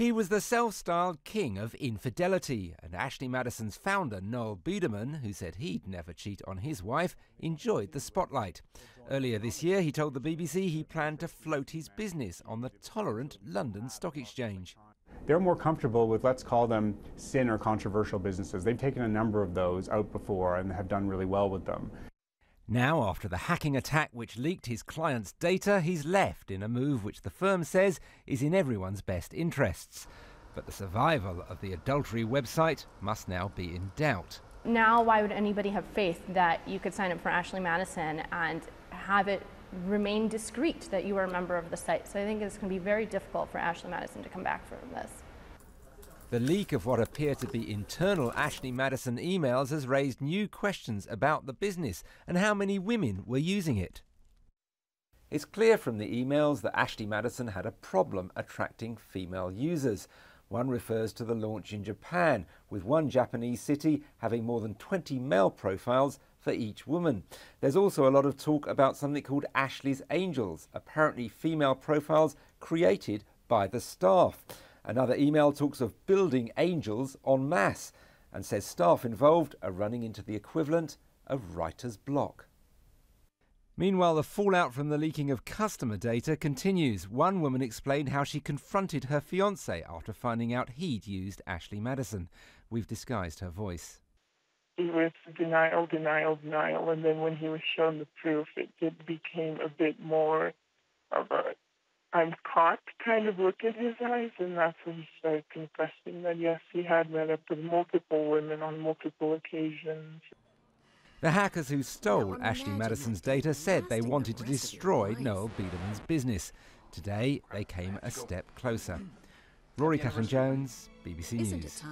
He was the self styled king of infidelity, and Ashley Madison's founder, Noel Biderman, who said he'd never cheat on his wife, enjoyed the spotlight. Earlier this year, he told the BBC he planned to float his business on the tolerant London Stock Exchange. They're more comfortable with, let's call them sin or controversial businesses. They've taken a number of those out before and have done really well with them. Now, after the hacking attack which leaked his clients' data, he's left in a move which the firm says is in everyone's best interests. But the survival of the adultery website must now be in doubt. Now, why would anybody have faith that you could sign up for Ashley Madison and have it remain discreet that you are a member of the site? So I think it's going to be very difficult for Ashley Madison to come back from this. The leak of what appear to be internal Ashley Madison emails has raised new questions about the business and how many women were using it. It's clear from the emails that Ashley Madison had a problem attracting female users. One refers to the launch in Japan, with one Japanese city having more than 20 male profiles for each woman. There's also a lot of talk about something called Ashley's Angels, apparently female profiles created by the staff. Another email talks of building angels en masse and says staff involved are running into the equivalent of writer's block. Meanwhile, the fallout from the leaking of customer data continues. One woman explained how she confronted her fiance after finding out he'd used Ashley Madison. We've disguised her voice. It was denial, denial, denial, and then when he was shown the proof, it, it became a bit more of a I'm caught kind of look in his eyes, and that's when he started confessing that yes, he had met up with multiple women on multiple occasions. The hackers who stole Ashley Madison's data said they wanted to destroy Noel Biderman's business. Today, they came a step closer. Rory Cellan-Jones, BBC News.